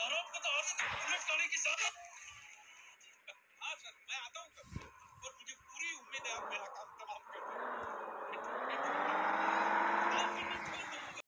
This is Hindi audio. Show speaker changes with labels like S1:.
S1: पूरी उम्मीद है। आप की काम